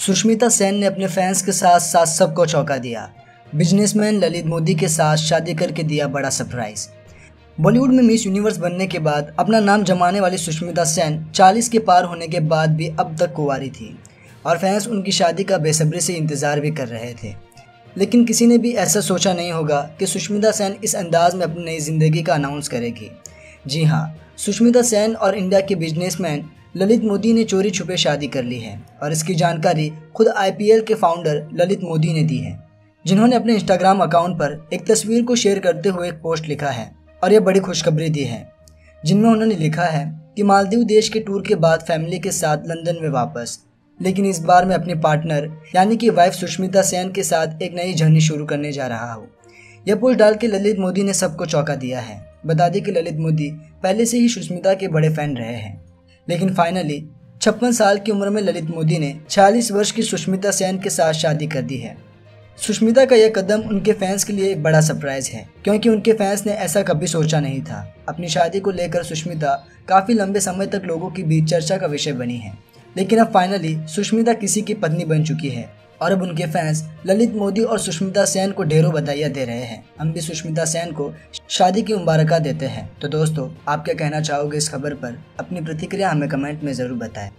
सुष्मिता सेन ने अपने फैंस के साथ साथ सबको चौंका दिया। बिजनेसमैन ललित मोदी के साथ शादी करके दिया बड़ा सरप्राइज़। बॉलीवुड में मिस यूनिवर्स बनने के बाद अपना नाम जमाने वाली सुष्मिता सेन 40 के पार होने के बाद भी अब तक कुंवारी थी और फैंस उनकी शादी का बेसब्री से इंतज़ार भी कर रहे थे। लेकिन किसी ने भी ऐसा सोचा नहीं होगा कि सुष्मिता सेन इस अंदाज में अपनी नई ज़िंदगी का अनाउंस करेगी। जी हाँ सुष्मिता सेन और इंडिया के बिजनेसमैन ललित मोदी ने चोरी छुपे शादी कर ली है और इसकी जानकारी खुद आईपीएल के फाउंडर ललित मोदी ने दी है, जिन्होंने अपने इंस्टाग्राम अकाउंट पर एक तस्वीर को शेयर करते हुए एक पोस्ट लिखा है और यह बड़ी खुशखबरी दी है, जिनमें उन्होंने लिखा है कि मालदीव देश के टूर के बाद फैमिली के साथ लंदन में वापस, लेकिन इस बार मैं अपने पार्टनर यानी कि वाइफ सुष्मिता सेन के साथ एक नई जर्नी शुरू करने जा रहा हूँ। यह पोस्ट डाल के ललित मोदी ने सबको चौंका दिया है। बता दें कि ललित मोदी पहले से ही सुष्मिता के बड़े फ़ैन रहे हैं। लेकिन फाइनली छप्पन साल की उम्र में ललित मोदी ने 40 वर्ष की सुष्मिता सेन के साथ शादी कर दी है। सुष्मिता का यह कदम उनके फैंस के लिए एक बड़ा सरप्राइज़ है, क्योंकि उनके फैंस ने ऐसा कभी सोचा नहीं था। अपनी शादी को लेकर सुष्मिता काफ़ी लंबे समय तक लोगों के बीच चर्चा का विषय बनी है। लेकिन अब फाइनली सुष्मिता किसी की पत्नी बन चुकी है। और अब उनके फैंस ललित मोदी और सुष्मिता सेन को ढेरों बधाइयाँ दे रहे हैं। हम भी सुष्मिता सेन को शादी की मुबारक देते हैं। तो दोस्तों, आप क्या कहना चाहोगे इस खबर पर? अपनी प्रतिक्रिया हमें कमेंट में ज़रूर बताएँ।